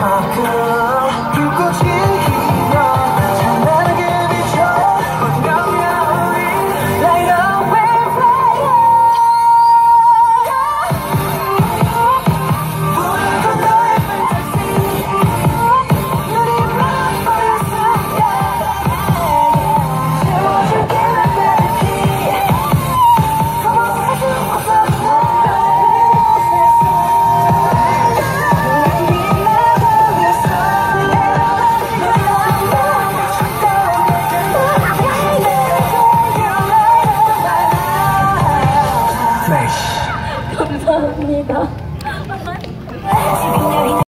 啊 감사합니다